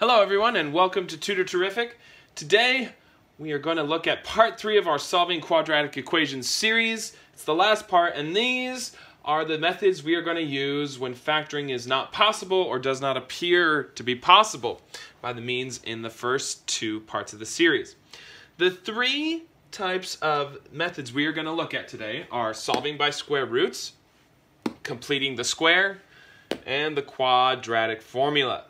Hello everyone and welcome to Tutor Terrific. Today we are going to look at part three of our Solving Quadratic Equations series. It's the last part and these are the methods we are going to use when factoring is not possible or does not appear to be possible by the means in the first two parts of the series. The three types of methods we are going to look at today are solving by square roots, completing the square, and the quadratic formula.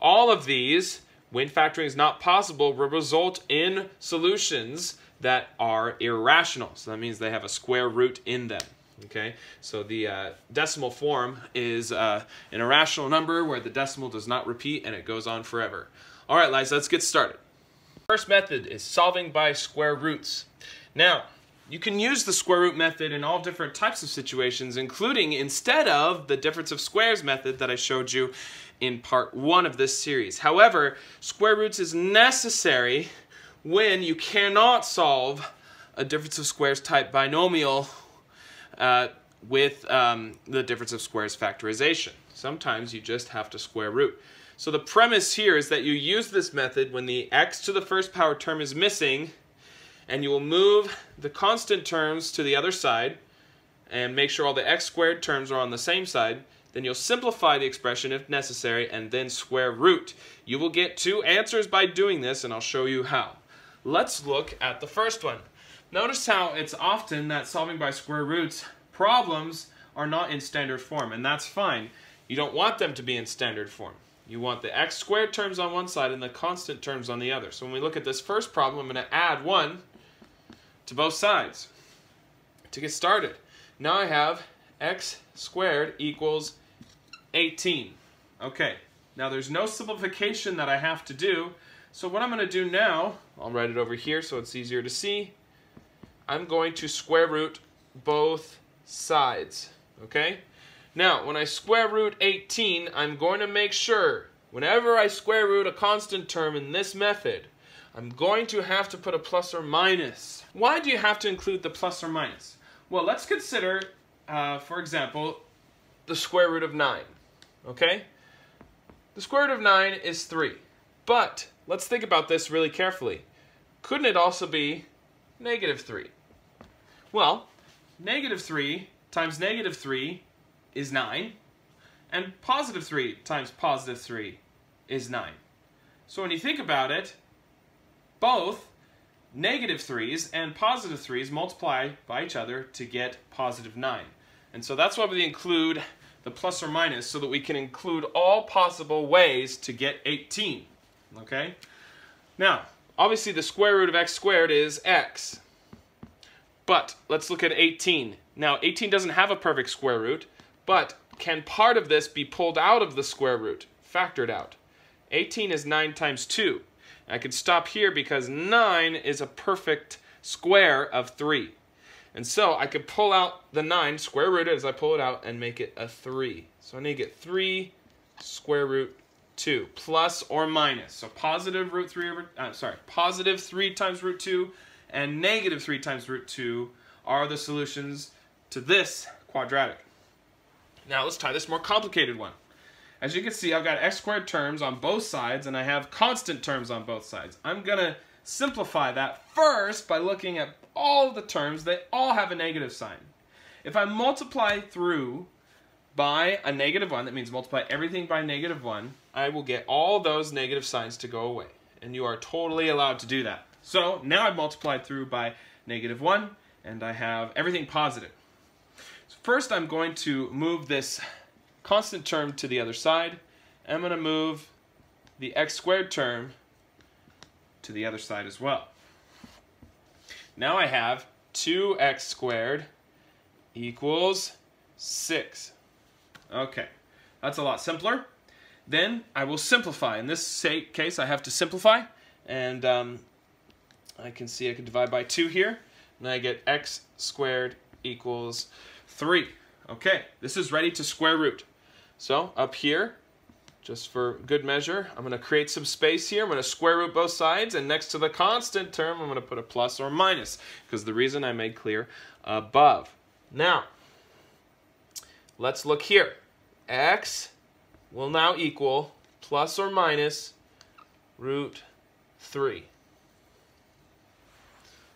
All of these, when factoring is not possible, will result in solutions that are irrational. So that means they have a square root in them. Okay, so the uh, decimal form is uh, an irrational number where the decimal does not repeat and it goes on forever. All right, guys, let's get started. First method is solving by square roots. Now, you can use the square root method in all different types of situations, including instead of the difference of squares method that I showed you in part one of this series. However, square roots is necessary when you cannot solve a difference of squares type binomial uh, with um, the difference of squares factorization. Sometimes you just have to square root. So the premise here is that you use this method when the x to the first power term is missing and you will move the constant terms to the other side and make sure all the x squared terms are on the same side. Then you'll simplify the expression if necessary and then square root. You will get two answers by doing this and I'll show you how. Let's look at the first one. Notice how it's often that solving by square roots problems are not in standard form and that's fine. You don't want them to be in standard form. You want the x squared terms on one side and the constant terms on the other. So when we look at this first problem, I'm going to add 1 to both sides to get started. Now I have x squared equals 18. Okay, now there's no simplification that I have to do. So what I'm going to do now, I'll write it over here so it's easier to see. I'm going to square root both sides. Okay? Now, when I square root 18, I'm going to make sure, whenever I square root a constant term in this method, I'm going to have to put a plus or minus. Why do you have to include the plus or minus? Well, let's consider, uh, for example, the square root of 9. Okay? The square root of 9 is 3. But, let's think about this really carefully. Couldn't it also be negative 3? Well, negative 3 times negative 3 is 9. And positive 3 times positive 3 is 9. So when you think about it, both negative 3's and positive 3's multiply by each other to get positive 9. And so that's why we include the plus or minus so that we can include all possible ways to get 18. Okay? Now, obviously the square root of x squared is x. But let's look at 18. Now, 18 doesn't have a perfect square root, but can part of this be pulled out of the square root, factored out? 18 is 9 times 2. I could stop here because 9 is a perfect square of 3. And so I could pull out the 9, square root it as I pull it out, and make it a 3. So I need to get 3 square root 2, plus or minus. So positive root 3 over, uh, sorry, positive 3 times root 2 and negative 3 times root 2 are the solutions to this quadratic. Now let's try this more complicated one. As you can see, I've got x squared terms on both sides, and I have constant terms on both sides. I'm going to simplify that first by looking at all the terms. They all have a negative sign. If I multiply through by a negative 1, that means multiply everything by negative 1, I will get all those negative signs to go away. And you are totally allowed to do that. So now I've multiplied through by negative 1, and I have everything positive. So first I'm going to move this constant term to the other side. I'm going to move the x squared term to the other side as well. Now I have 2x squared equals 6. Okay, that's a lot simpler. Then I will simplify. In this case, I have to simplify, and um, I can see I can divide by 2 here, and I get x squared equals 3. Okay, this is ready to square root. So up here, just for good measure, I'm going to create some space here. I'm going to square root both sides, and next to the constant term, I'm going to put a plus or minus, because the reason I made clear above. Now, let's look here. x will now equal plus or minus root 3.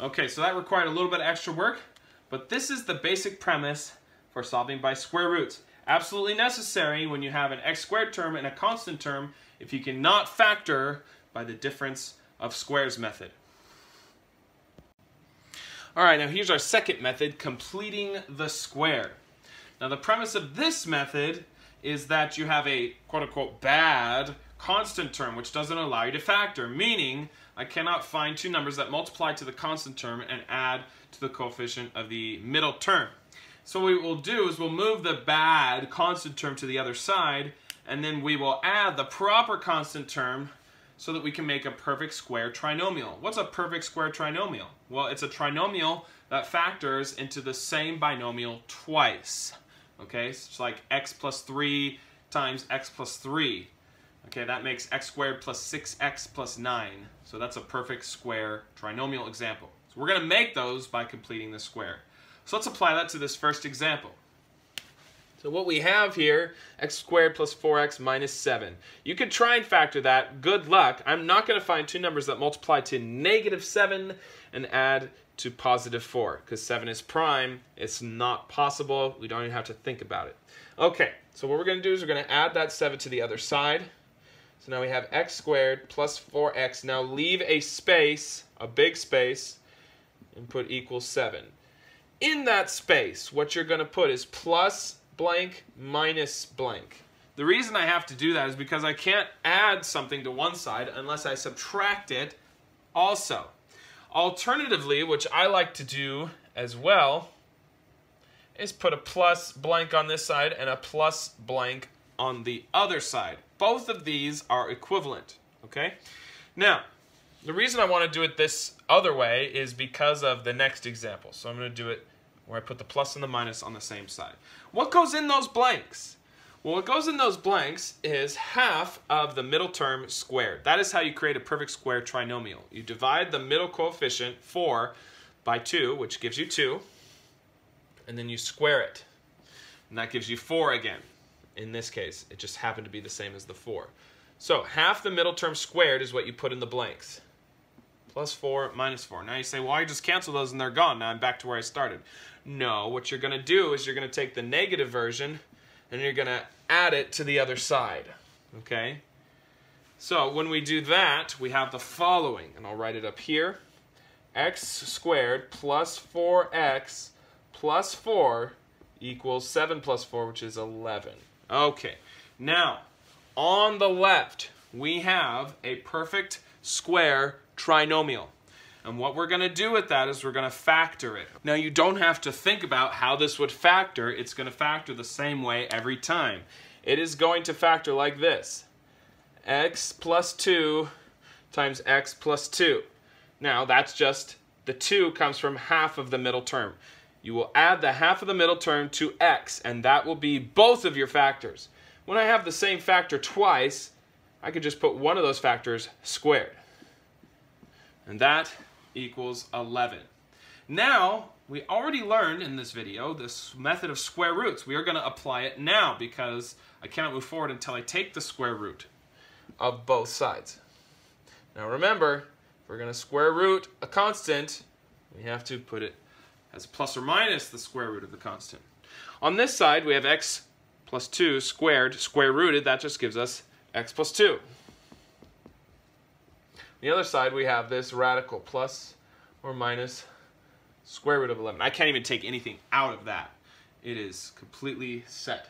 Okay, so that required a little bit of extra work, but this is the basic premise for solving by square roots. Absolutely necessary when you have an x squared term and a constant term if you cannot factor by the difference of squares method. All right, now here's our second method, completing the square. Now the premise of this method is that you have a quote-unquote bad constant term which doesn't allow you to factor, meaning I cannot find two numbers that multiply to the constant term and add to the coefficient of the middle term. So what we'll do is we'll move the bad constant term to the other side and then we will add the proper constant term so that we can make a perfect square trinomial. What's a perfect square trinomial? Well, it's a trinomial that factors into the same binomial twice. Okay, so it's like x plus 3 times x plus 3. Okay, that makes x squared plus 6x plus 9. So that's a perfect square trinomial example. So we're going to make those by completing the square. So let's apply that to this first example. So what we have here, x squared plus 4x minus 7. You could try and factor that. Good luck. I'm not going to find two numbers that multiply to negative 7 and add to positive 4 because 7 is prime. It's not possible. We don't even have to think about it. Okay, so what we're going to do is we're going to add that 7 to the other side. So now we have x squared plus 4x. Now leave a space, a big space, and put equals 7. In that space, what you're going to put is plus blank minus blank. The reason I have to do that is because I can't add something to one side unless I subtract it also. Alternatively, which I like to do as well, is put a plus blank on this side and a plus blank on the other side. Both of these are equivalent, okay? Now, the reason I want to do it this other way is because of the next example. So I'm going to do it where I put the plus and the minus on the same side. What goes in those blanks? Well, what goes in those blanks is half of the middle term squared. That is how you create a perfect square trinomial. You divide the middle coefficient, 4, by 2, which gives you 2, and then you square it. And that gives you 4 again. In this case, it just happened to be the same as the 4. So half the middle term squared is what you put in the blanks. Plus 4 minus 4. Now you say, well, I just cancel those and they're gone. Now I'm back to where I started. No, what you're going to do is you're going to take the negative version and you're going to add it to the other side. Okay? So when we do that, we have the following, and I'll write it up here. x squared plus 4x plus 4 equals 7 plus 4, which is 11. Okay, now, on the left, we have a perfect square trinomial. And what we're going to do with that is we're going to factor it. Now you don't have to think about how this would factor. It's going to factor the same way every time. It is going to factor like this. x plus 2 times x plus 2. Now that's just the 2 comes from half of the middle term. You will add the half of the middle term to x and that will be both of your factors. When I have the same factor twice, I could just put one of those factors squared. And that equals 11. Now, we already learned in this video this method of square roots. We are going to apply it now because I cannot move forward until I take the square root of both sides. Now remember, if we're going to square root a constant, we have to put it as plus or minus the square root of the constant. On this side, we have x plus 2 squared, square rooted. That just gives us x plus 2 the other side, we have this radical plus or minus square root of 11. I can't even take anything out of that. It is completely set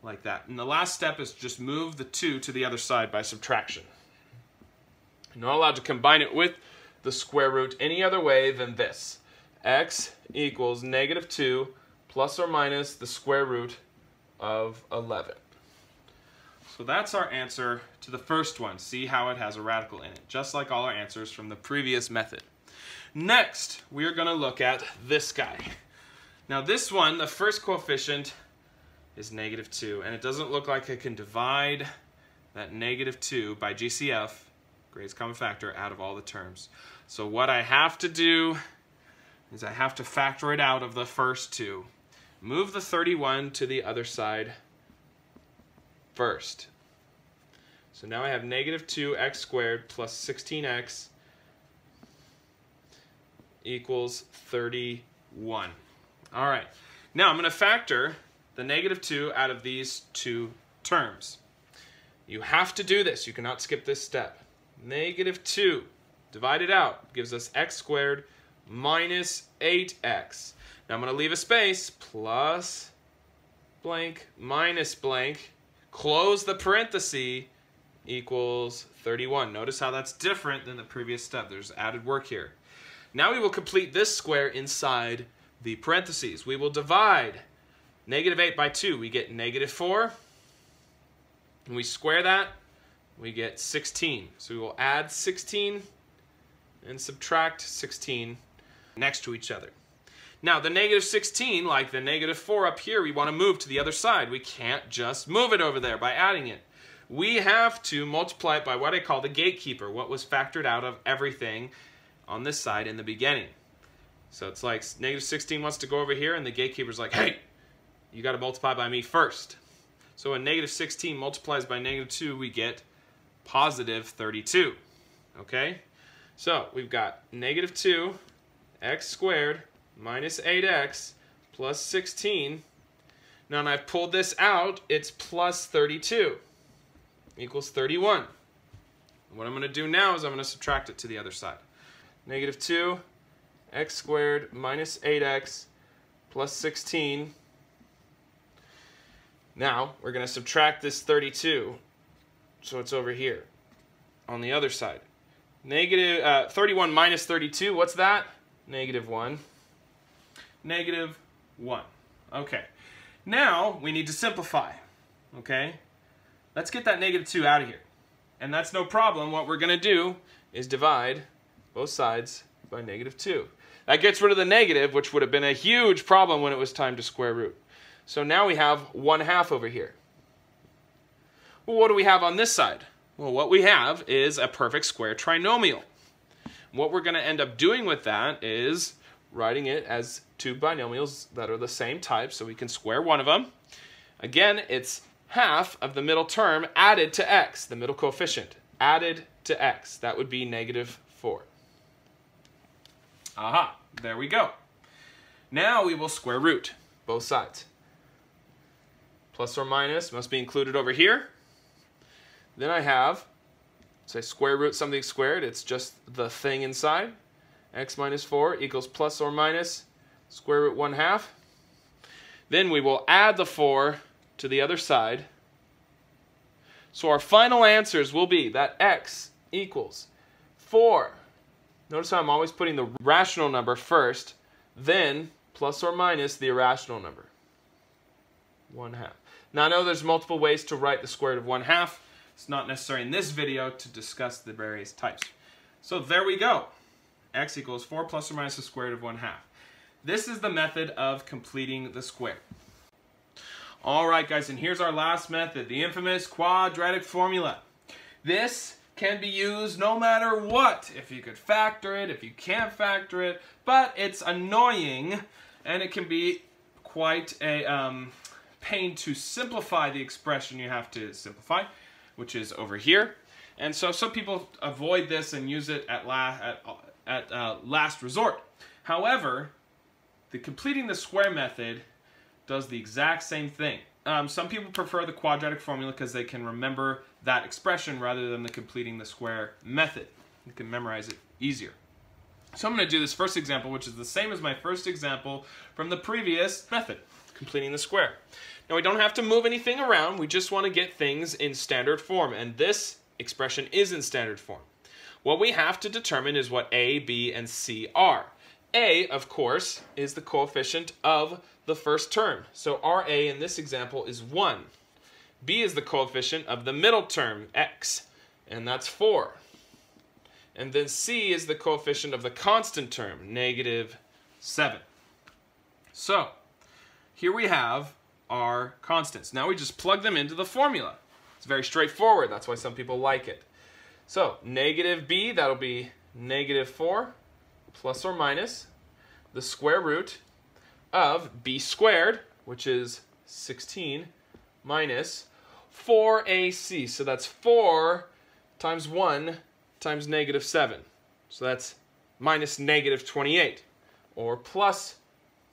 like that. And the last step is just move the 2 to the other side by subtraction. You're not allowed to combine it with the square root any other way than this. x equals negative 2 plus or minus the square root of 11. So that's our answer to the first one. See how it has a radical in it, just like all our answers from the previous method. Next, we are going to look at this guy. Now this one, the first coefficient is negative 2, and it doesn't look like I can divide that negative 2 by GCF, greatest common factor, out of all the terms. So what I have to do is I have to factor it out of the first two. Move the 31 to the other side first. So now I have negative 2x squared plus 16x equals 31. All right. Now I'm going to factor the negative 2 out of these two terms. You have to do this. You cannot skip this step. Negative 2 divided out gives us x squared minus 8x. Now I'm going to leave a space plus blank minus blank. Close the parenthesis equals 31. Notice how that's different than the previous step. There's added work here. Now we will complete this square inside the parentheses. We will divide negative 8 by 2. We get negative 4. And we square that, we get 16. So we will add 16 and subtract 16 next to each other. Now, the negative 16, like the negative 4 up here, we want to move to the other side. We can't just move it over there by adding it. We have to multiply it by what I call the gatekeeper, what was factored out of everything on this side in the beginning. So it's like negative 16 wants to go over here, and the gatekeeper's like, hey, you got to multiply by me first. So when negative 16 multiplies by negative 2, we get positive 32. Okay? So we've got negative 2 x squared minus 8x plus 16. Now, and I've pulled this out, it's plus 32 equals 31. What I'm going to do now is I'm going to subtract it to the other side. Negative 2 x squared minus 8x plus 16. Now, we're going to subtract this 32, so it's over here on the other side. Negative, uh, 31 minus 32, what's that? Negative 1. Negative 1. Okay. Now, we need to simplify. Okay? Let's get that negative 2 out of here. And that's no problem. What we're going to do is divide both sides by negative 2. That gets rid of the negative, which would have been a huge problem when it was time to square root. So now we have 1 half over here. Well, what do we have on this side? Well, what we have is a perfect square trinomial. What we're going to end up doing with that is writing it as two binomials that are the same type, so we can square one of them. Again, it's half of the middle term added to x, the middle coefficient, added to x. That would be negative 4. Aha, there we go. Now we will square root both sides. Plus or minus must be included over here. Then I have, say square root something squared, it's just the thing inside. X minus 4 equals plus or minus square root 1 half. Then we will add the 4 to the other side. So our final answers will be that x equals 4 Notice how I'm always putting the rational number first, then plus or minus the irrational number. 1 half. Now I know there's multiple ways to write the square root of 1 half. It's not necessary in this video to discuss the various types. So there we go. X equals 4 plus or minus the square root of 1 half. This is the method of completing the square. Alright guys, and here's our last method, the infamous quadratic formula. This can be used no matter what. If you could factor it, if you can't factor it, but it's annoying and it can be quite a um, pain to simplify the expression you have to simplify, which is over here. And so some people avoid this and use it at, la at, uh, last resort. However, the completing the square method does the exact same thing. Um, some people prefer the quadratic formula because they can remember that expression rather than the completing the square method. You can memorize it easier. So I'm going to do this first example, which is the same as my first example from the previous method, completing the square. Now we don't have to move anything around, we just want to get things in standard form, and this expression is in standard form. What we have to determine is what A, B, and C are. A, of course, is the coefficient of the first term. So RA in this example is 1. B is the coefficient of the middle term, x, and that's 4. And then C is the coefficient of the constant term, negative 7. So, here we have our constants. Now we just plug them into the formula. It's very straightforward. That's why some people like it. So, negative b, that'll be negative 4 plus or minus the square root of b squared, which is 16, minus 4ac. So that's 4 times 1 times negative 7. So that's minus negative 28 or plus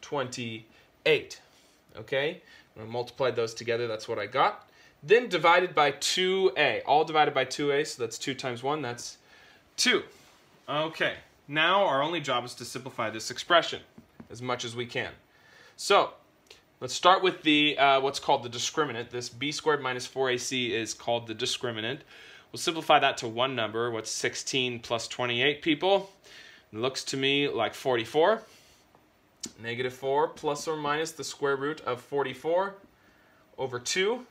28. Okay? When I multiplied those together, that's what I got. Then divided by 2a. All divided by 2a, so that's 2 times 1, that's 2. Okay, now our only job is to simplify this expression as much as we can. So, let's start with the uh, what's called the discriminant. This b squared minus 4ac is called the discriminant. We'll simplify that to one number. What's 16 plus 28, people? It looks to me like 44. Negative 4 plus or minus the square root of 44 over 2.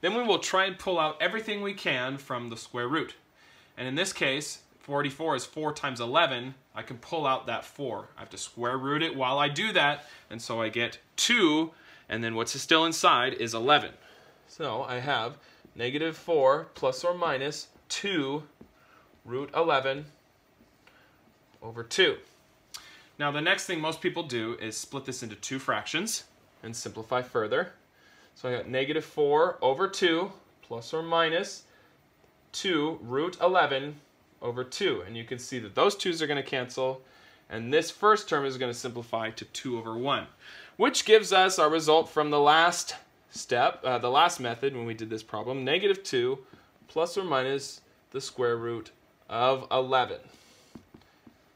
Then we will try and pull out everything we can from the square root. And in this case, 44 is 4 times 11. I can pull out that 4. I have to square root it while I do that. And so I get 2. And then what's still inside is 11. So I have negative 4 plus or minus 2 root 11 over 2. Now the next thing most people do is split this into two fractions and simplify further. So I got negative 4 over 2 plus or minus 2 root 11 over 2. And you can see that those 2's are going to cancel. And this first term is going to simplify to 2 over 1. Which gives us our result from the last step, uh, the last method when we did this problem. Negative 2 plus or minus the square root of 11.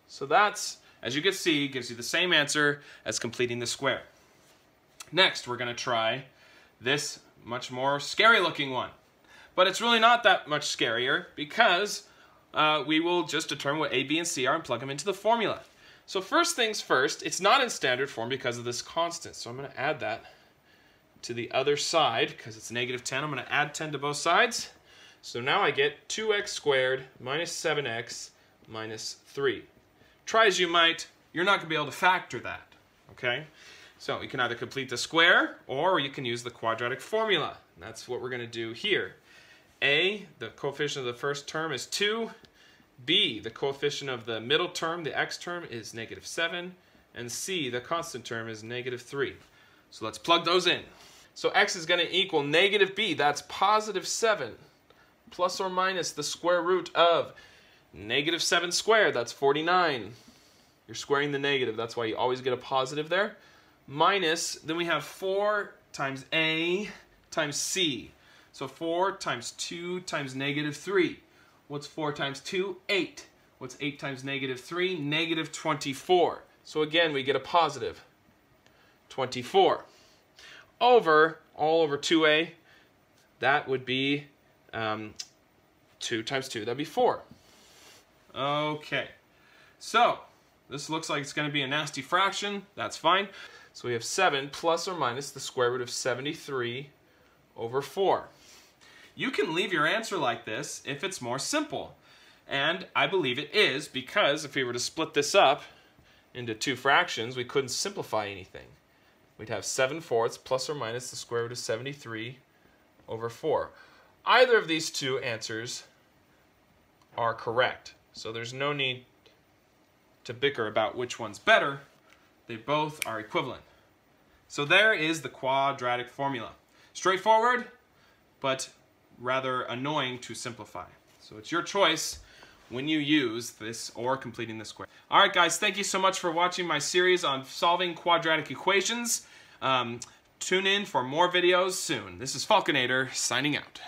So that's, as you can see, gives you the same answer as completing the square. Next, we're going to try this much more scary looking one. But it's really not that much scarier because uh, we will just determine what A, B, and C are and plug them into the formula. So first things first, it's not in standard form because of this constant. So I'm going to add that to the other side because it's negative 10. I'm going to add 10 to both sides. So now I get 2x squared minus 7x minus 3. Try as you might, you're not going to be able to factor that. Okay? So you can either complete the square or you can use the quadratic formula. That's what we're going to do here. A, the coefficient of the first term is 2. B, the coefficient of the middle term, the x term, is negative 7. And C, the constant term, is negative 3. So let's plug those in. So x is going to equal negative b, that's positive 7, plus or minus the square root of negative 7 squared, that's 49. You're squaring the negative, that's why you always get a positive there minus, then we have 4 times a times c. So 4 times 2 times negative 3. What's 4 times 2? 8. What's 8 times negative 3? Negative 24. So again, we get a positive 24. Over, all over 2a, that would be um, 2 times 2. That'd be 4. Okay. So, this looks like it's going to be a nasty fraction. That's fine. So we have 7 plus or minus the square root of 73 over 4. You can leave your answer like this if it's more simple. And I believe it is because if we were to split this up into two fractions, we couldn't simplify anything. We'd have 7 fourths plus or minus the square root of 73 over 4. Either of these two answers are correct. So there's no need to bicker about which one's better. They both are equivalent. So there is the quadratic formula. Straightforward, but rather annoying to simplify. So it's your choice when you use this or completing the square. All right, guys, thank you so much for watching my series on solving quadratic equations. Um, tune in for more videos soon. This is Falconator signing out.